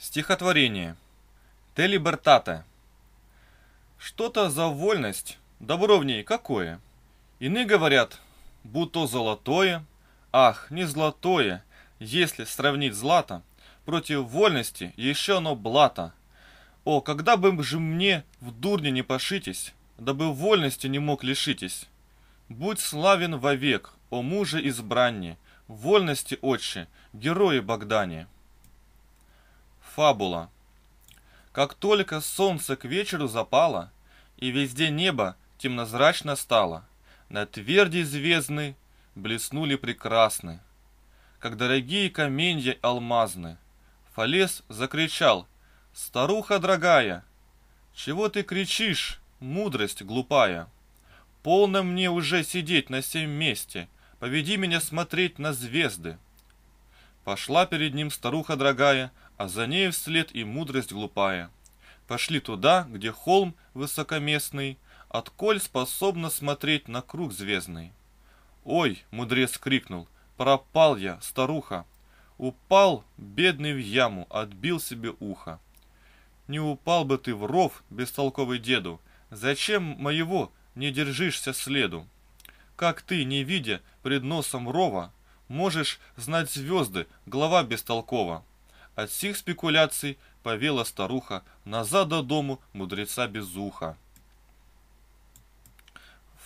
Стихотворение. Те либертате. Что-то за вольность, добро в ней какое. Иные говорят, будто золотое. Ах, не золотое, если сравнить злато, против вольности еще оно блато. О, когда бы же мне в дурне не пошитесь, дабы вольности не мог лишитесь. Будь славен вовек, о муже избранне, вольности отче, герое Богдане. Фабула. Как только солнце к вечеру запало, И везде небо темнозрачно стало, На тверди звездны блеснули прекрасны, Как дорогие каменья алмазны. Фалес закричал, «Старуха дорогая, Чего ты кричишь, мудрость глупая? Полно мне уже сидеть на сем месте, Поведи меня смотреть на звезды». Пошла перед ним старуха дорогая, а за ней вслед и мудрость глупая. Пошли туда, где холм высокоместный, отколь способна смотреть на круг звездный. «Ой!» — мудрец крикнул, «пропал я, старуха!» Упал, бедный в яму, отбил себе ухо. Не упал бы ты в ров, бестолковый деду, Зачем моего не держишься следу? Как ты, не видя пред носом рова, Можешь знать звезды, глава бестолкова? От сих спекуляций повела старуха назад до дому мудреца без уха.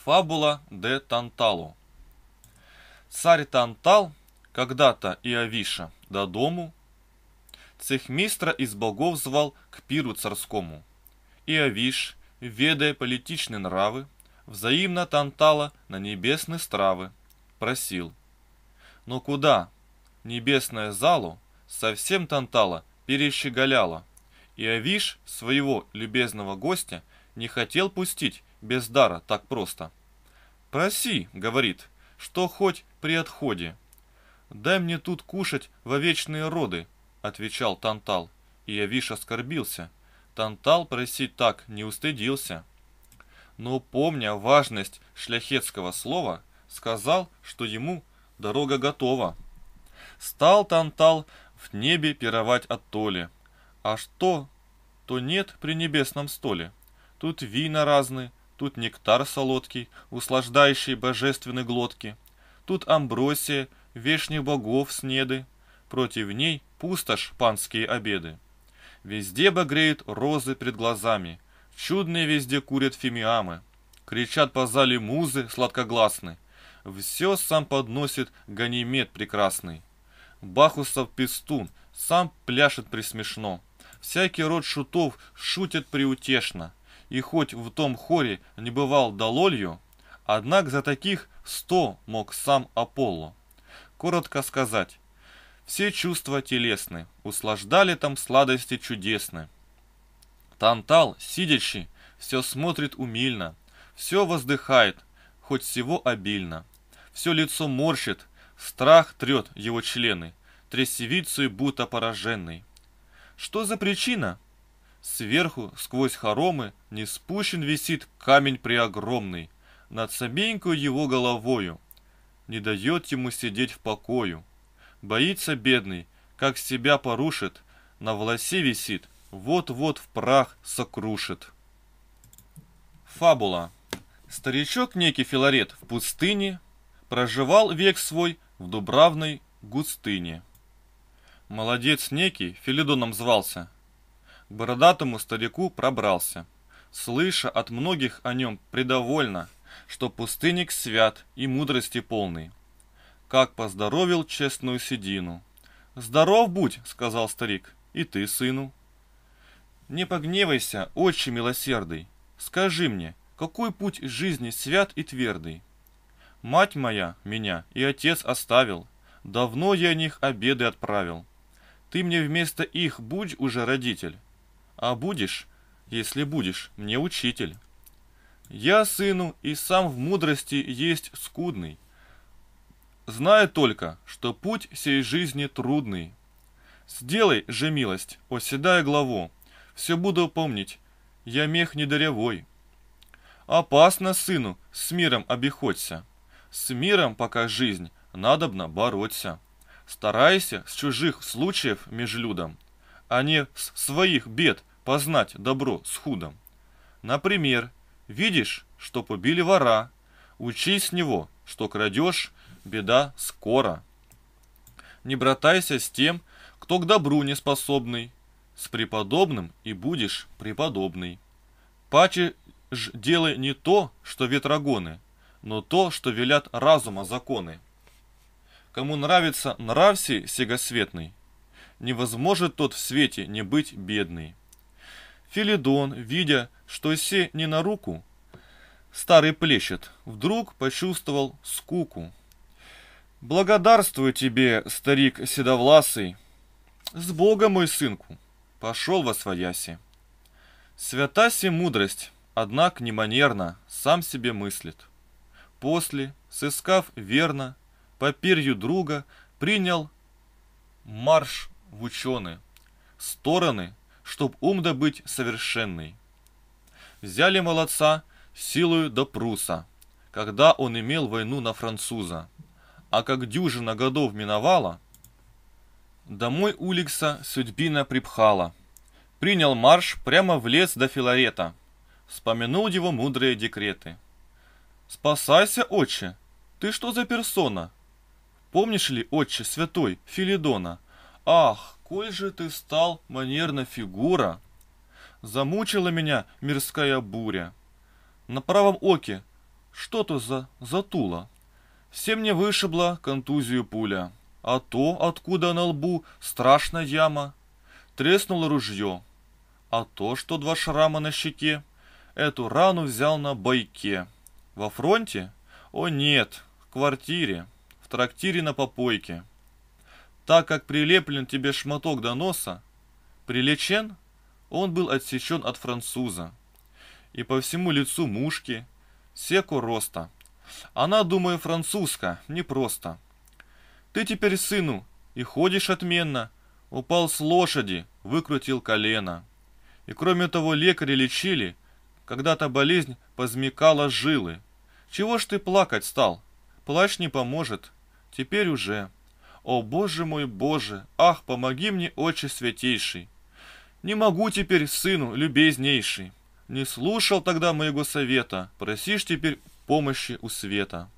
Фабула де Танталу Царь Тантал, когда-то и Авиша, до дому, цехмистра из богов звал к пиру царскому. И Авиш, ведая политичные нравы, взаимно Тантала на небесные стравы просил. Но куда? Небесная залу совсем Тантала перещеголяла, и Авиш своего любезного гостя не хотел пустить без дара так просто. «Проси», — говорит, — «что хоть при отходе». «Дай мне тут кушать во вечные роды», — отвечал Тантал, и Авиш оскорбился. Тантал просить так не устыдился. Но, помня важность шляхетского слова, сказал, что ему дорога готова. Стал Тантал в небе пировать от толи. А что, то нет при небесном столе. Тут вина разные, тут нектар солодкий, услаждающий божественной глотки. Тут амбросия, вешних богов снеды, против ней пустошь панские обеды. Везде багреют розы пред глазами, чудные везде курят фимиамы, кричат по зале музы сладкогласны, все сам подносит Ганимед прекрасный. Бахусов пестун, сам пляшет присмешно. Всякий род шутов шутит приутешно. И хоть в том хоре не бывал дололью, Однако за таких сто мог сам Аполло. Коротко сказать, все чувства телесны, Услаждали там сладости чудесны. Тантал, сидячи, все смотрит умильно, Все воздыхает, хоть всего обильно. Все лицо морщит, Страх трет его члены, трясевицей будто пораженный. Что за причина? Сверху, сквозь хоромы, не спущен висит камень преогромный, над саменькую его головою. Не дает ему сидеть в покою. Боится бедный, как себя порушит, на волосе висит, вот-вот в прах сокрушит. Фабула. Старичок некий Филарет в пустыне проживал век свой в Дубравной густыне. Молодец некий Филидоном звался. К бородатому старику пробрался, слыша от многих о нем предовольно, что пустынник свят и мудрости полный. Как поздоровил честную седину. «Здоров будь», — сказал старик, — «и ты, сыну». «Не погневайся, отче милосердый, скажи мне, какой путь жизни свят и твердый?» Мать моя меня и отец оставил. Давно я них обеды отправил. Ты мне вместо их будь уже родитель. А будешь, если будешь, мне учитель. Я, сыну, и сам в мудрости есть скудный. Знаю только, что путь сей жизни трудный. Сделай же милость, оседая главу, все буду помнить, я мех недоревой. Опасно, сыну, с миром обиходься. С миром, пока жизнь, надобно бороться. Старайся с чужих случаев меж людом. а не с своих бед познать добро с худом. Например, видишь, что побили вора, учись с него, что крадешь, беда скоро. Не братайся с тем, кто к добру не способный, с преподобным и будешь преподобный. Паче ж делай не то, что ветрогоны, но то, что велят разума законы. Кому нравится нравси сегосветный, невозможно тот в свете не быть бедный. Филидон, видя, что се не на руку, старый плещет, вдруг почувствовал скуку. Благодарствую тебе, старик седовласый, с Богом, мой сынку, пошел во свояси. Свята си мудрость, однако не манерно, сам себе мыслит. После, сыскав верно, по перью друга, принял марш в ученые стороны, чтоб ум добыть совершенный. Взяли молодца силою до пруса, когда он имел войну на француза, а как дюжина годов миновала, домой Уликса судьбина припхала. Принял марш прямо в лес до Филарета, вспомянул его мудрые декреты. «Спасайся, отче! Ты что за персона? Помнишь ли, отче святой, Филидона? Ах, коль же ты стал манерна фигура! Замучила меня мирская буря. На правом оке что то за затула. Все мне вышибла контузию пуля, а то, откуда на лбу страшная яма, треснуло ружье, а то, что два шрама на щеке, эту рану взял на бойке. Во фронте? О нет, в квартире, в трактире на попойке. Так как прилеплен тебе шматок до носа, прилечен, он был отсечен от француза. И по всему лицу мушки, секу роста. Она, думаю, французка, непросто. Ты теперь сыну и ходишь отменно, упал с лошади, выкрутил колено. И кроме того лекари лечили, когда-то болезнь позмекала жилы. Чего ж ты плакать стал? Плач не поможет. Теперь уже. О, Боже мой Боже, ах, помоги мне, Отче Святейший. Не могу теперь, сыну, любезнейший. Не слушал тогда моего совета, просишь теперь помощи у света.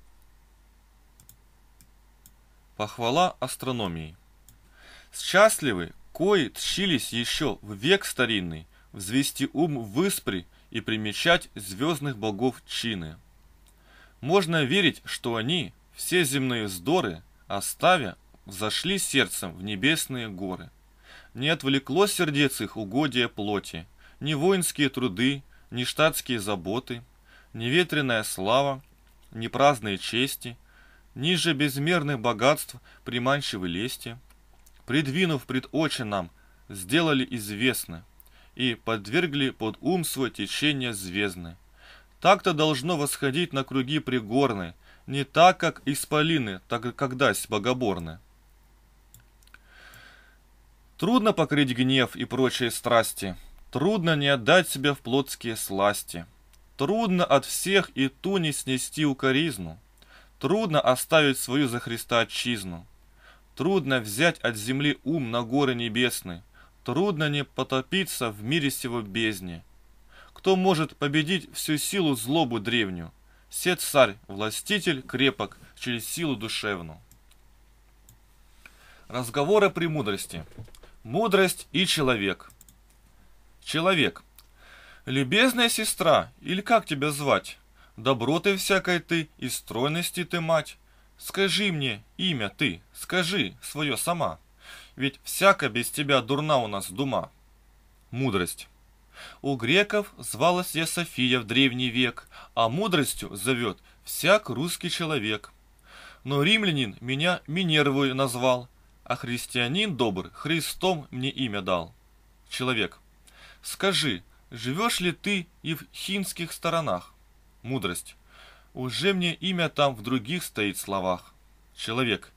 Похвала астрономии. Счастливы, кои тщились еще в век старинный, взвести ум в выспри и примечать звездных богов чины. Можно верить, что они, все земные вздоры, оставя, взошли сердцем в небесные горы. Не отвлекло сердец их угодие плоти, ни воинские труды, ни штатские заботы, ни ветреная слава, ни праздные чести, ни же безмерных богатств приманчивой лести, придвинув пред очи нам, сделали известны и подвергли под ум свой течение звездны. Так-то должно восходить на круги пригорны, не так, как исполины, так когдась богоборны. Трудно покрыть гнев и прочие страсти, трудно не отдать себя в плотские сласти, трудно от всех и ту не снести укоризну, трудно оставить свою за Христа отчизну, трудно взять от земли ум на горы небесные, трудно не потопиться в мире сего бездне. Кто может победить всю силу злобу древнюю? Се царь, властитель крепок через силу душевную. Разговоры при мудрости. Мудрость и человек. Человек. Любезная сестра, или как тебя звать? Доброты всякой ты и стройности ты мать. Скажи мне имя ты, скажи свое сама. Ведь всяко без тебя дурна у нас дума. Мудрость. У греков звалась я София в древний век, а мудростью зовет всяк русский человек. Но римлянин меня Минервою назвал, а христианин добр Христом мне имя дал. Человек. Скажи, живешь ли ты и в хинских сторонах? Мудрость. Уже мне имя там в других стоит словах. Человек.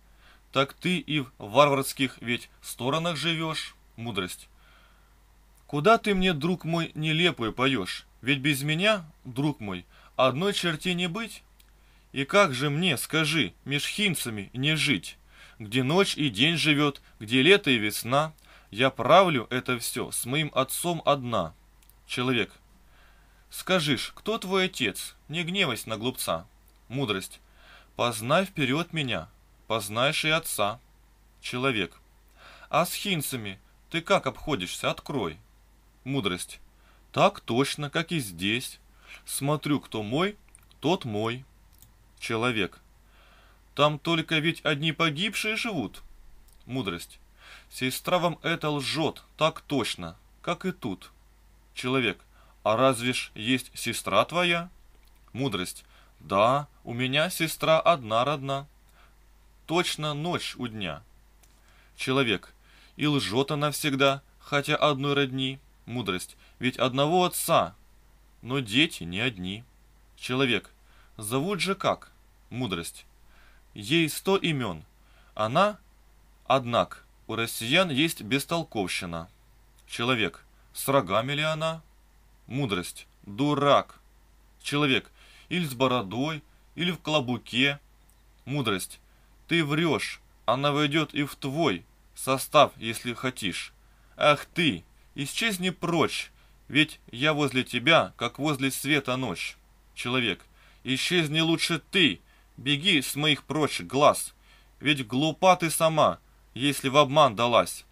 Так ты и в варварских ведь сторонах живешь? Мудрость. Куда ты мне, друг мой, нелепую поешь? Ведь без меня, друг мой, одной черте не быть? И как же мне, скажи, меж хинцами не жить? где ночь и день живет, где лето и весна, Я правлю это все с моим отцом одна. Человек. Скажишь, кто твой отец? Не гневайся на глупца. Мудрость. Познай вперед меня, познаешь и отца. Человек. А с хинцами ты как обходишься? Открой. Мудрость. Так точно, как и здесь. Смотрю, кто мой, тот мой. Человек. Там только ведь одни погибшие живут. Мудрость. Сестра вам это лжет, так точно, как и тут. Человек. А разве ж есть сестра твоя? Мудрость. Да, у меня сестра одна родна. Точно ночь у дня. Человек. И лжет она всегда, хотя одной родни. Мудрость. Ведь одного отца, но дети не одни. Человек. Зовут же как? Мудрость. Ей сто имен. Она, однако, у россиян есть бестолковщина. Человек. С рогами ли она? Мудрость. Дурак. Человек. Или с бородой, или в клобуке. Мудрость. Ты врешь. Она войдет и в твой состав, если хотишь. Ах ты, исчезни прочь, ведь я возле тебя, как возле света ночь. Человек. Исчезни лучше ты, беги с моих прочь глаз, ведь глупа ты сама, если в обман далась.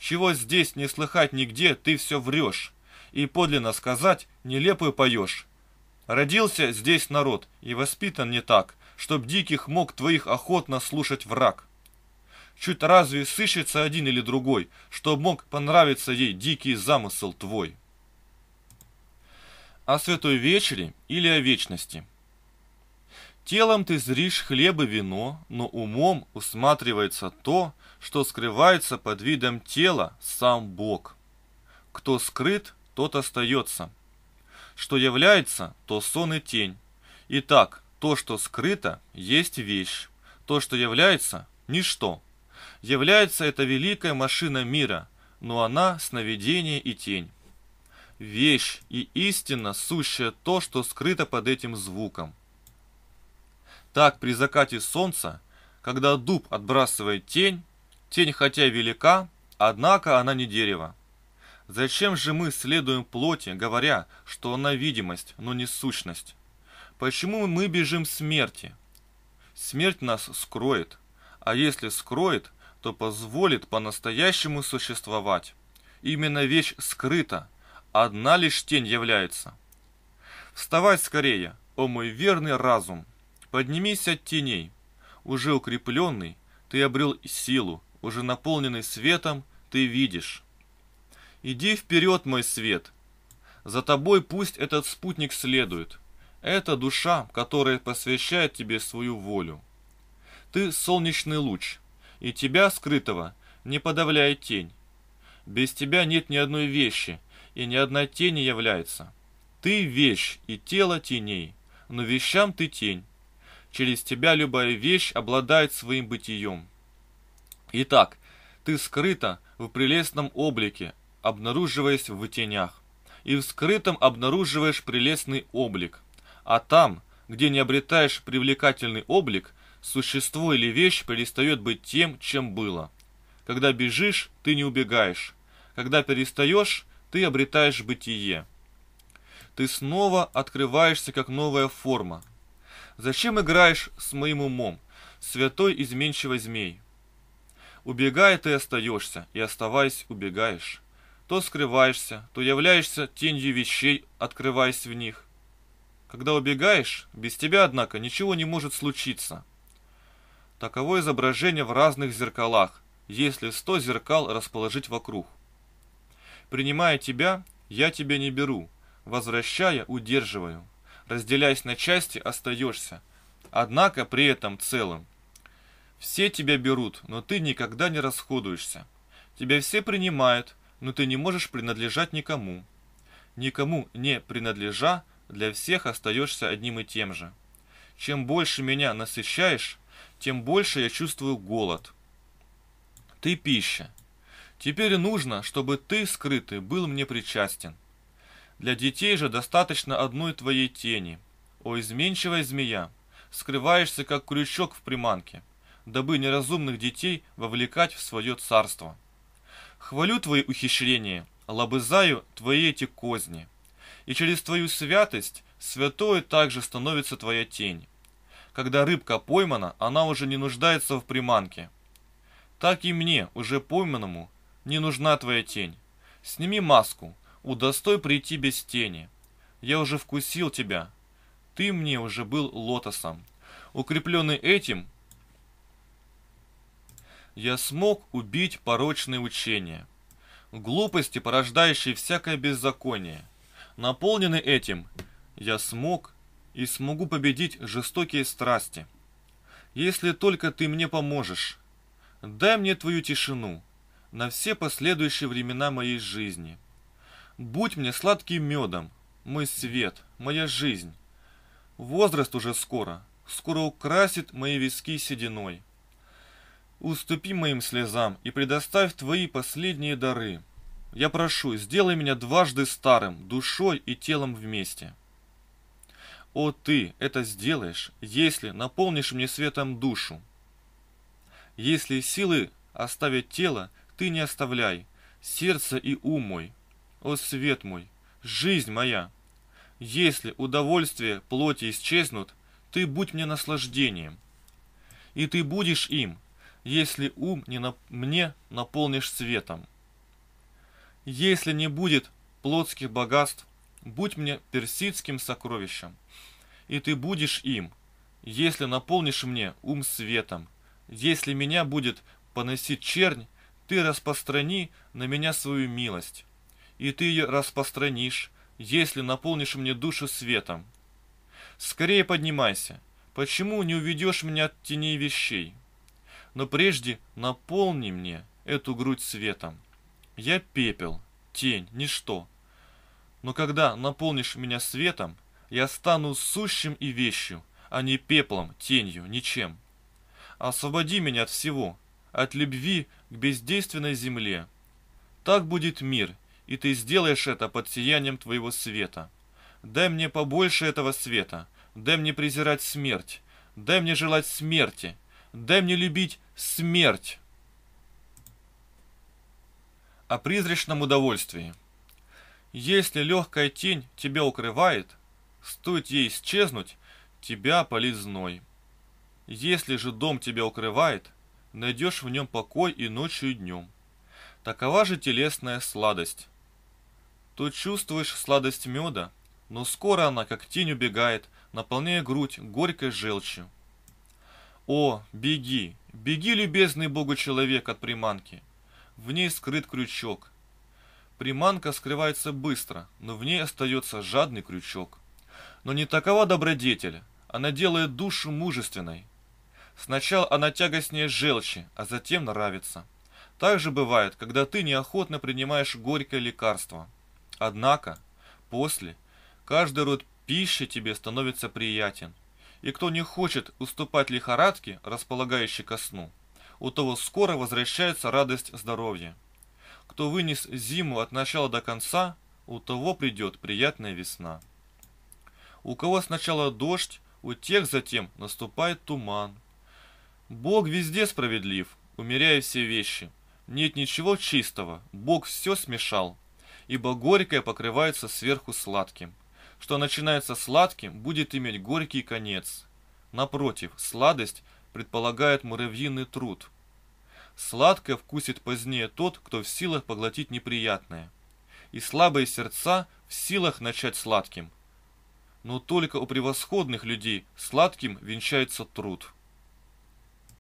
Чего здесь не слыхать нигде, ты все врешь и подлинно сказать нелепую поешь. Родился здесь народ и воспитан не так, чтоб диких мог твоих охотно слушать враг. Чуть разве сыщется один или другой, чтоб мог понравиться ей дикий замысел твой? О святой вечере или о вечности? Телом ты зришь хлеб и вино, но умом усматривается то, что скрывается под видом тела сам Бог. Кто скрыт, тот остается. Что является, то сон и тень. Итак, то, что скрыто, есть вещь. То, что является, ничто. Является это великая машина мира, но она сновидение и тень. Вещь и истина сущая то, что скрыто под этим звуком. Так при закате солнца, когда дуб отбрасывает тень, тень хотя велика, однако она не дерево. Зачем же мы следуем плоти, говоря, что она видимость, но не сущность? Почему мы бежим смерти? Смерть нас скроет, а если скроет, то позволит по-настоящему существовать. Именно вещь скрыта, одна лишь тень является. Вставай скорее, о мой верный разум, поднимись от теней. Уже укрепленный, ты обрел силу, уже наполненный светом, ты видишь. Иди вперед, мой свет. За тобой пусть этот спутник следует. Это душа, которая посвящает тебе свою волю. Ты солнечный луч, и тебя, скрытого, не подавляет тень. Без тебя нет ни одной вещи, и ни одна тень не является. Ты вещь и тело теней, но вещам ты тень. Через тебя любая вещь обладает своим бытием. Итак, ты скрыта в прелестном облике, обнаруживаясь в тенях, и в скрытом обнаруживаешь прелестный облик. А там, где не обретаешь привлекательный облик, существо или вещь перестает быть тем, чем было. Когда бежишь, ты не убегаешь. Когда перестаешь, ты обретаешь бытие. Ты снова открываешься как новая форма. Зачем играешь с моим умом, святой изменчивый змей? Убегая, ты остаешься, и оставаясь, убегаешь. То скрываешься, то являешься тенью вещей, открываясь в них. Когда убегаешь, без тебя, однако, ничего не может случиться. Таково изображение в разных зеркалах, если сто зеркал расположить вокруг. Принимая тебя, я тебя не беру, возвращая, удерживаю. Разделяясь на части, остаешься, однако при этом целым. Все тебя берут, но ты никогда не расходуешься. Тебя все принимают, но ты не можешь принадлежать никому. Никому не принадлежа, для всех остаешься одним и тем же. Чем больше меня насыщаешь, тем больше я чувствую голод. Ты пища. Теперь нужно, чтобы ты, скрытый, был мне причастен. Для детей же достаточно одной твоей тени. О, изменчивая змея, скрываешься, как крючок в приманке, дабы неразумных детей вовлекать в свое царство. Хвалю твои ухищрения, лобызаю твои эти козни. И через твою святость святое также становится твоя тень. Когда рыбка поймана, она уже не нуждается в приманке. Так и мне, уже пойманному, не нужна твоя тень. Сними маску, удостой прийти без тени. Я уже вкусил тебя. Ты мне уже был лотосом. Укрепленный этим, я смог убить порочные учения, глупости, порождающие всякое беззаконие. Наполненный этим, я смог и смогу победить жестокие страсти. Если только ты мне поможешь, дай мне твою тишину на все последующие времена моей жизни. Будь мне сладким медом, мой свет, моя жизнь. Возраст уже скоро, скоро украсит мои виски сединой. Уступи моим слезам и предоставь твои последние дары. Я прошу, сделай меня дважды старым, душой и телом вместе. О, ты это сделаешь, если наполнишь мне светом душу. Если силы оставить тело, ты не оставляй, сердце и ум мой. О, свет мой, жизнь моя! Если удовольствие плоти исчезнут, ты будь мне наслаждением. И ты будешь им, если ум не на... мне наполнишь светом. Если не будет плотских богатств, будь мне персидским сокровищем, и ты будешь им, если наполнишь мне ум светом. Если меня будет поносить чернь, ты распространи на меня свою милость, и ты ее распространишь, если наполнишь мне душу светом. Скорее поднимайся, почему не уведешь меня от теней вещей? Но прежде наполни мне эту грудь светом. Я пепел, тень, ничто. Но когда наполнишь меня светом, я стану сущим и вещью, а не пеплом, тенью, ничем. Освободи меня от всего, от любви к бездейственной земле. Так будет мир, и ты сделаешь это под сиянием твоего света. Дай мне побольше этого света, дай мне презирать смерть, дай мне желать смерти, дай мне любить смерть. О призрачном удовольствии. Если легкая тень тебя укрывает, стоит ей исчезнуть, тебя полит зной. Если же дом тебя укрывает, найдешь в нем покой и ночью, и днем. Такова же телесная сладость. Тут чувствуешь сладость меда, но скоро она, как тень, убегает, наполняя грудь горькой желчью. О, беги, беги, любезный Богу человек от приманки. В ней скрыт крючок. Приманка скрывается быстро, но в ней остается жадный крючок. Но не такова добродетель, она делает душу мужественной. Сначала она тягостнее желчи, а затем нравится. Так же бывает, когда ты неохотно принимаешь горькое лекарство. Однако, после, каждый род пищи тебе становится приятен – и кто не хочет уступать лихорадке, располагающей ко сну, у того скоро возвращается радость здоровья. Кто вынес зиму от начала до конца, у того придет приятная весна. У кого сначала дождь, у тех затем наступает туман. Бог везде справедлив, умеряя все вещи. Нет ничего чистого, Бог все смешал, ибо горькое покрывается сверху сладким – что начинается сладким, будет иметь горький конец. Напротив, сладость предполагает муравьиный труд. Сладкое вкусит позднее тот, кто в силах поглотить неприятное. И слабые сердца в силах начать сладким. Но только у превосходных людей сладким венчается труд.